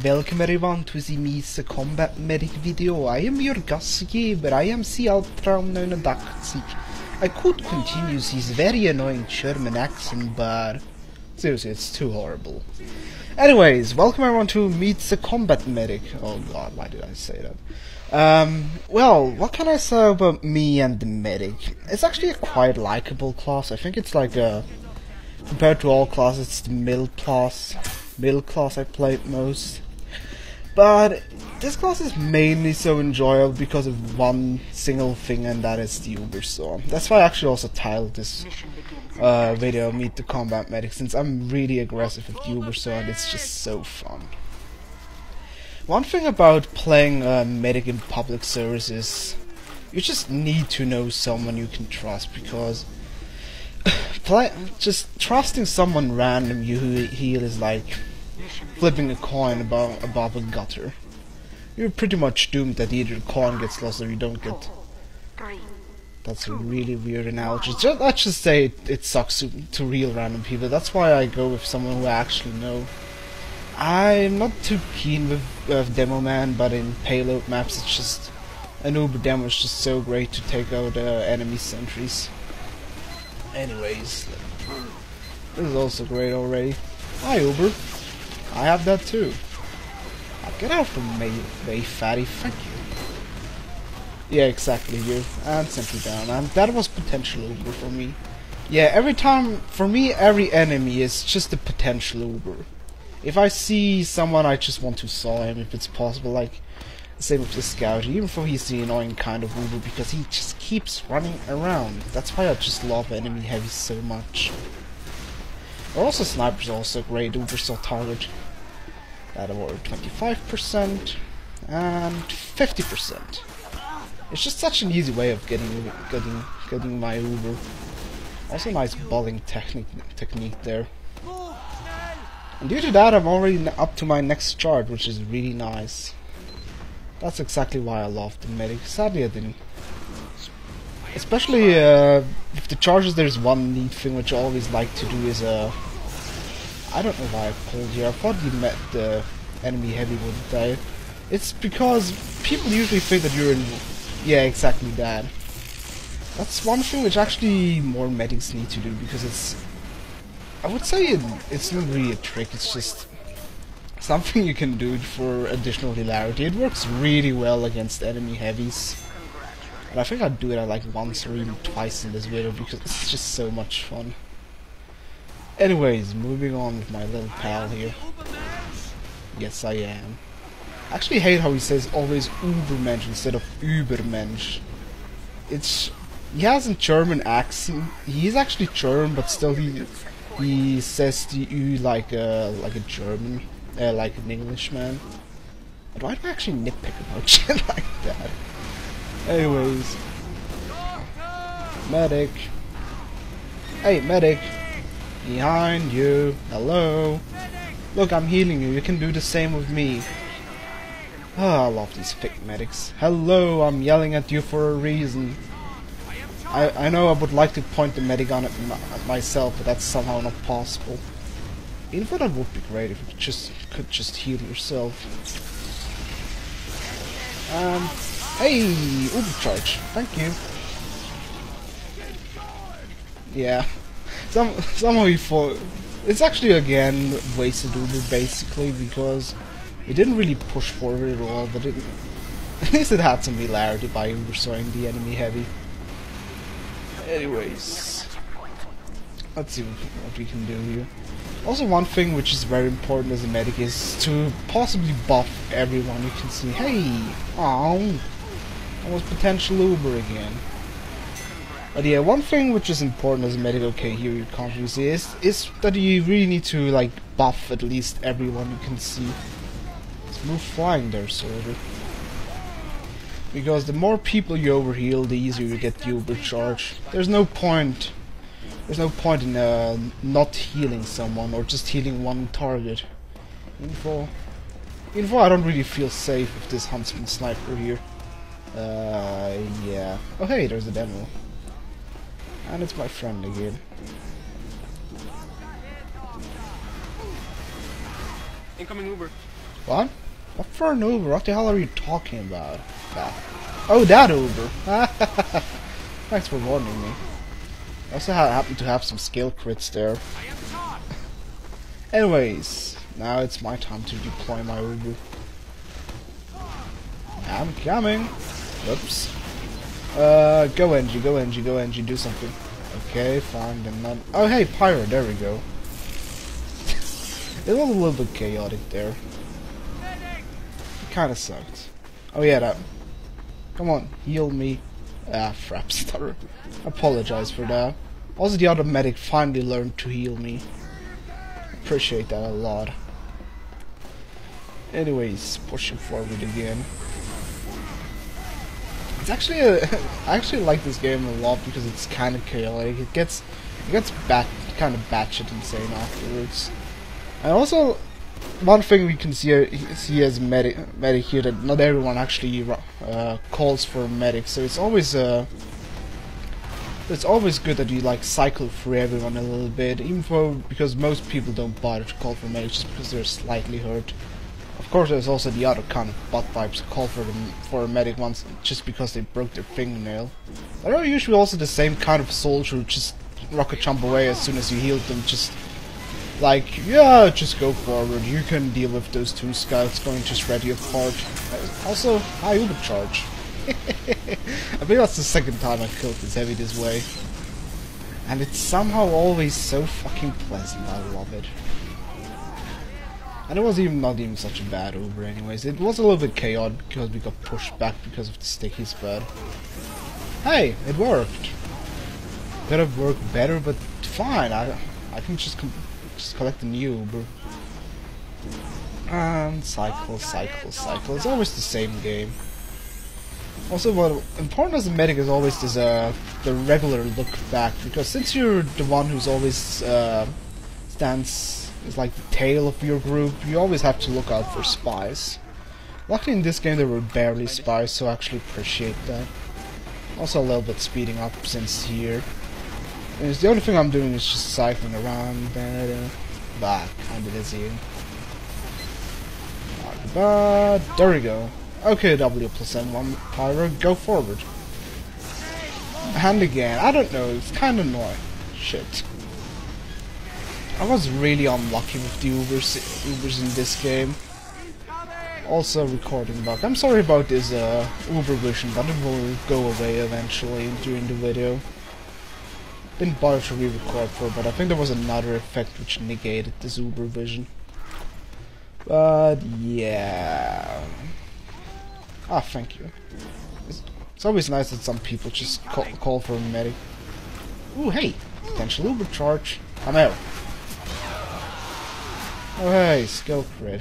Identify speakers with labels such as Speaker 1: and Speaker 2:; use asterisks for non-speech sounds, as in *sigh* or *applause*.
Speaker 1: Welcome everyone to the the Combat Medic video. I am your Gastgeber. I am CL89. I could continue this very annoying German accent, but seriously, it's too horrible. Anyways, welcome everyone to Meet the Combat Medic. Oh god, why did I say that? Um, well, what can I say about me and the medic? It's actually a quite likable class. I think it's like a compared to all classes, it's the middle class, middle class I played most. But this class is mainly so enjoyable because of one single thing, and that is the Uber Saw. That's why I actually also titled this uh, video "Meet the Combat Medic," since I'm really aggressive with the Uber Saw, and it's just so fun. One thing about playing uh, medic in public service is you just need to know someone you can trust because play, just trusting someone random you heal is like flipping a coin above, above a gutter. You're pretty much doomed that either the coin gets lost or you don't get. That's a really weird analogy. Just, let's just say it, it sucks to, to real random people. That's why I go with someone who I actually know. I'm not too keen with, with Demo Man, but in payload maps it's just an Uber demo is just so great to take out uh, enemy sentries. Anyways, this is also great already. Hi Uber. I have that too. I'll get out from me, way fatty, thank you. Yeah, exactly, you. And you down. And that was potential Uber for me. Yeah, every time, for me, every enemy is just a potential Uber. If I see someone, I just want to saw him if it's possible, like, same with the scout, even though he's the annoying kind of Uber, because he just keeps running around. That's why I just love enemy heavy so much. Also, sniper's also great Uber saw target. That over 25% and 50%. It's just such an easy way of getting getting getting my Uber. Also nice balling technique technique there. And due to that I'm already up to my next charge, which is really nice. That's exactly why I love the medic. Sadly I didn't. Especially uh, with the charges there's one neat thing which I always like to do is uh, I don't know why I pulled here. I thought met the enemy heavy would die. It's because people usually think that you're in... Yeah, exactly that. That's one thing which actually more medics need to do because it's... I would say it, it's not really a trick, it's just something you can do for additional hilarity. It works really well against enemy heavies. And I think I'd do it like once or even twice in this video because it's just so much fun. Anyways, moving on with my little pal here. Yes, I am. I actually hate how he says always Ubermensch instead of Übermensch. It's he has a German accent. He's actually German, but still he he says the U like a like a German, uh, like an Englishman. But why do I actually nitpick about *laughs* shit like that? Anyways, medic. Hey, medic. Behind you. Hello. Look, I'm healing you. You can do the same with me. Oh, I love these fake medics. Hello, I'm yelling at you for a reason. I, I know I would like to point the medic gun at, at myself, but that's somehow not possible. Even would be great if you just could just heal yourself. Um, hey, overcharge. Thank you. Yeah. Some somehow you fought. It's actually again wasted Uber basically because it didn't really push forward at all, but it, *laughs* at least it had some hilarity by Uber sawing the enemy heavy. Anyways, let's see what we can do here. Also, one thing which is very important as a medic is to possibly buff everyone. You can see, hey, oh, almost potential Uber again. But yeah, one thing which is important as a medic, okay, here you can't see, is, is that you really need to, like, buff at least everyone you can see. Let's move flying there, soldier. Because the more people you overheal, the easier you get the overcharge. There's no point, there's no point in uh, not healing someone, or just healing one target. Info. Info, I don't really feel safe with this Huntsman Sniper here. Uh, yeah. Oh hey, there's the demo. And it's my friend again.
Speaker 2: Incoming Uber.
Speaker 1: What? What for an Uber? What the hell are you talking about? Oh, that Uber. *laughs* Thanks for warning me. Also ha happen to have some skill crits there. Anyways, now it's my time to deploy my Ubu. I'm coming. Oops. Uh, go Engie, go Engie, go Engie, do something. Okay, fine, then not. Oh, hey, Pyro, there we go. *laughs* it was a little bit chaotic there. It kinda sucked. Oh, yeah, that. Come on, heal me. Ah, frap stutter. Apologize for that. Also, the other medic finally learned to heal me. Appreciate that a lot. Anyways, pushing forward again. It's actually a, *laughs* I actually like this game a lot because it's kind of chaotic. It gets it gets bat kind of batshit insane afterwards. I also, one thing we can see see as medic medic here that not everyone actually uh, calls for medic, so it's always uh, it's always good that you like cycle through everyone a little bit, even though because most people don't bother to call for medic just because they're slightly hurt. Of course, there's also the other kind of butt types call for them for a medic once just because they broke their fingernail. There are usually also the same kind of soldier who just rocket jump away as soon as you heal them, just like, yeah, just go forward, you can deal with those two scouts going to shred you apart. Also, high uber charge. *laughs* I think that's the second time I've killed this heavy this way. And it's somehow always so fucking pleasant, I love it. And it was even not even such a bad Uber anyways. It was a little bit chaotic because we got pushed back because of the sticky spread. Hey, it worked. Could have worked better, but fine. I I can just just collect new Uber. And cycle, cycle, cycle. It's always the same game. Also, what important as a medic is always this uh the regular look back because since you're the one who's always uh, stands is like the tail of your group, you always have to look out for spies. Luckily in this game there were barely spies, so I actually appreciate that. Also a little bit speeding up since here. And the only thing I'm doing is just cycling around, but kinda dizzying. But there we go. Okay, W plus M1 Pyro, go forward. And again, I don't know, it's kinda annoying. Shit. I was really unlucky with the Ubers, Ubers in this game. Also recording bug. I'm sorry about this uh, Uber vision, but it will go away eventually during the video. Didn't bother to re-record for but I think there was another effect which negated this Uber vision. But yeah. Ah, thank you. It's, it's always nice that some people just call, call for a medic. Ooh, hey! Potential Uber charge. I'm out. Oh hey, skill crit.